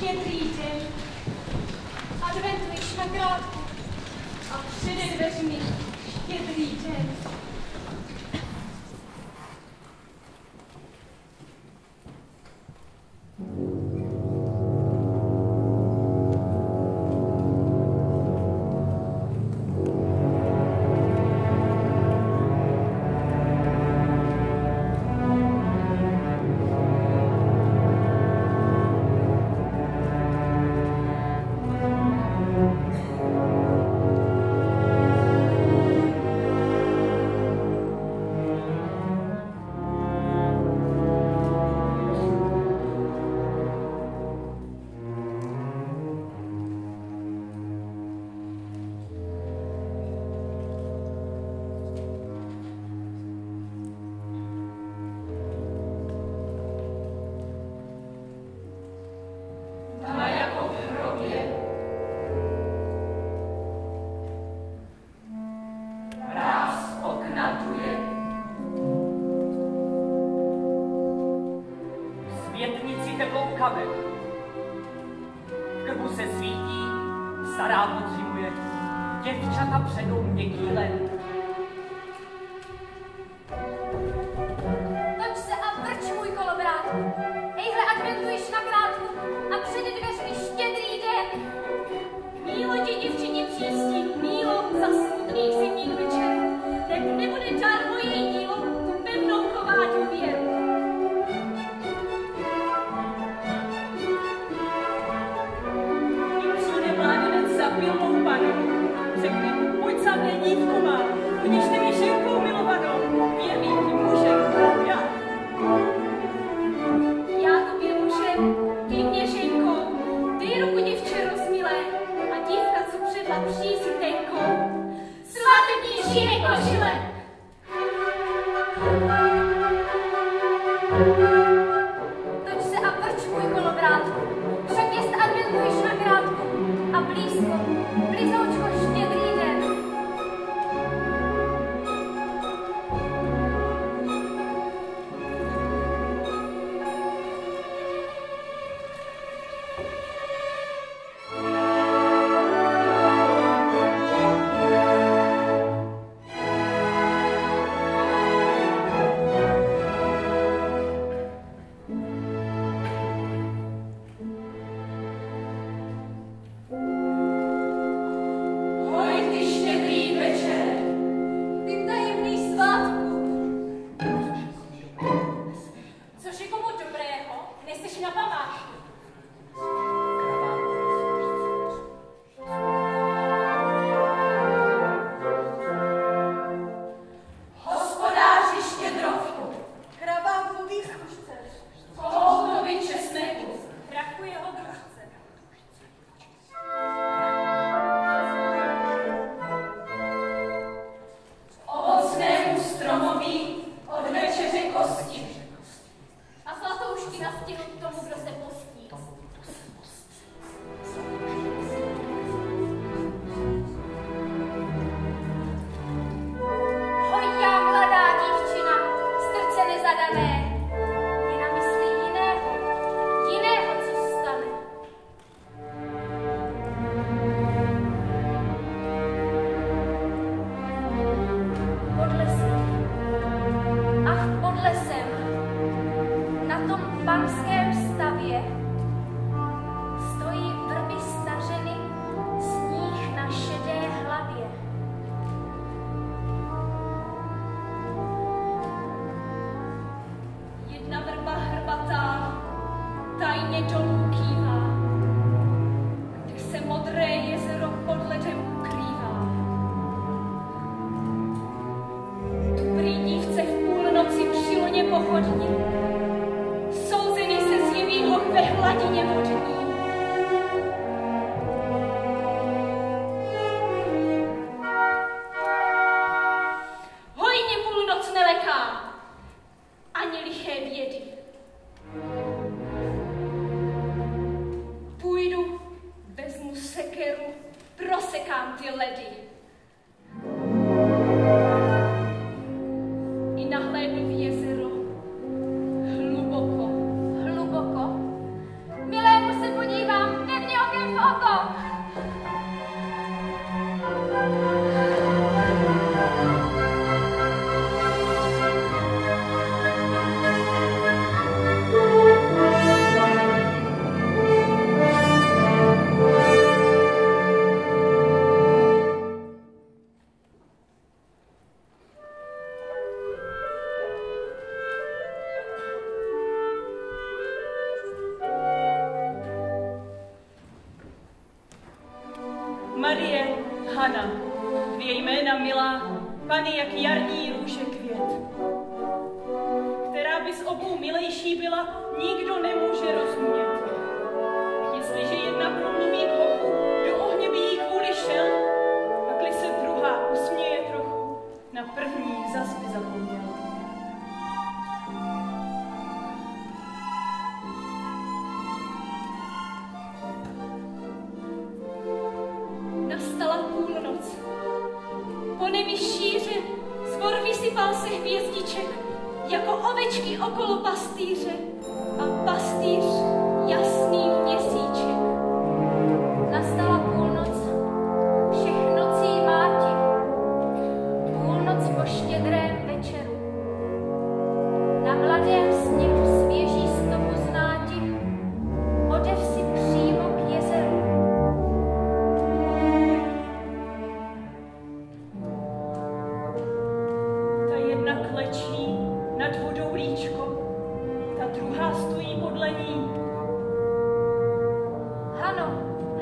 Kiedy dzień, adwentu i a przyrywy brzmi, kiedy. větnici teplou kamen. V krbu se svítí, stará podřimuje, děvčata předou měkký len. Thank you. hlavě stojí vrby stařeny, sníh na šedé hlavě. Jedna vrba hrbatá tajně dolů kývá, když se modré jezero pod ledem ukrývá. Tu prý dívce v půlnoci při luně pochodní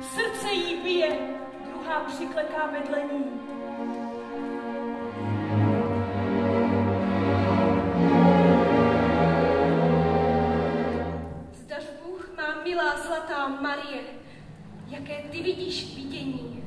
srdce jí bije, druhá přikleká vedlení. Zdaž Bůh má milá zlatá Marie, jaké ty vidíš vidění.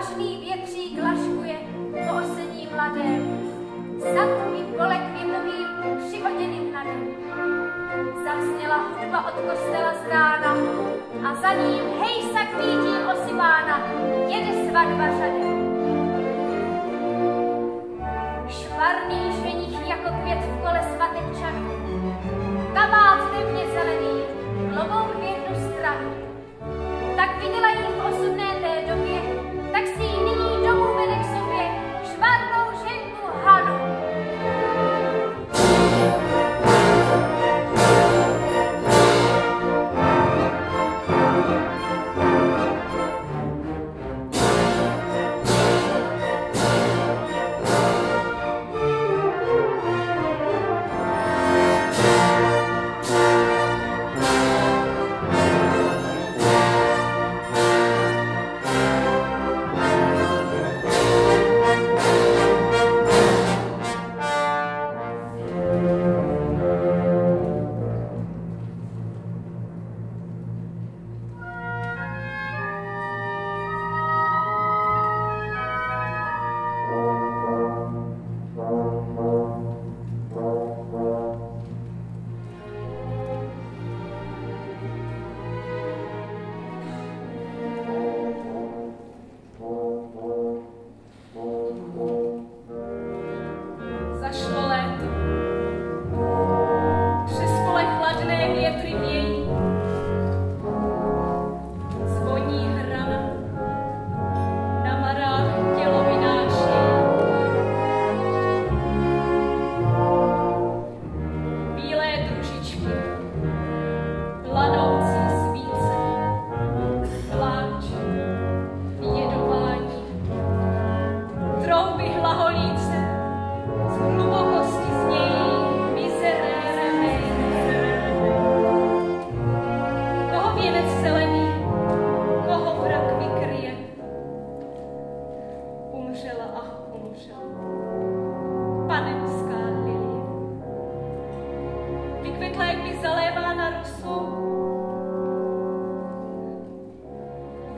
vážný větří glaškuje po osení mladém, satový polek větovým přihoděným na den. Zasněla hudba od kostela z rána a za ním hejsa kvítí osypána, jede svatba řadem. Švarný ženich jako květ v kole svatebčanů, kabát temně zelený, lovouk v stranu. Tak viděla jí v osudné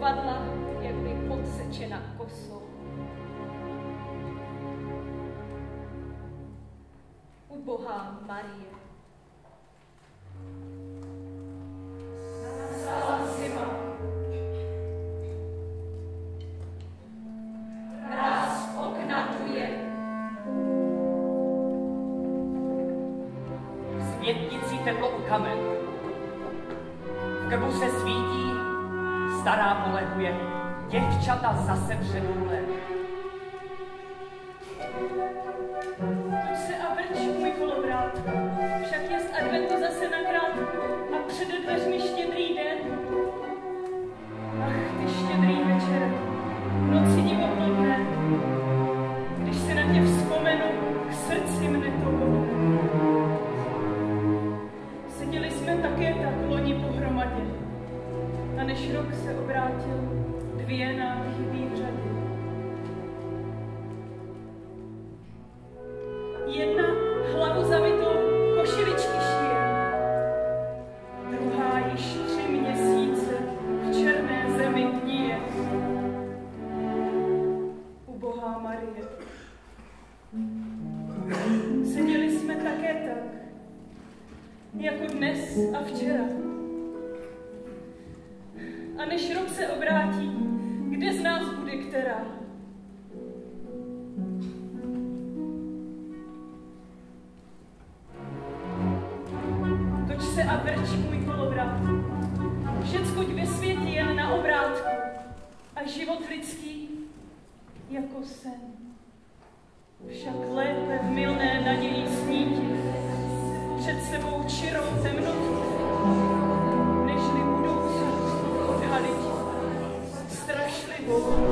propadla, je by podsečena kosou. Ubohá Marie. Větnicí zima. Kamen. V krbu se svítí stará polehuje, děvčata zase předůle. Obrátil, dvě nám chybí v řadě. Jedna hlavu zavitou košiličky šije, druhá již tři měsíce v černé zemi dníje. Ubohá Marie. Seděli jsme také tak, jako dnes a včera. A než rok se obrátí, kde z nás bude která? Toč se a vrč můj kolovrát. Všeckoť ve světě jen na obrátku. A život lidský jako sen. Však lépe v milné naději sníti před sebou čirou temnotu Lord.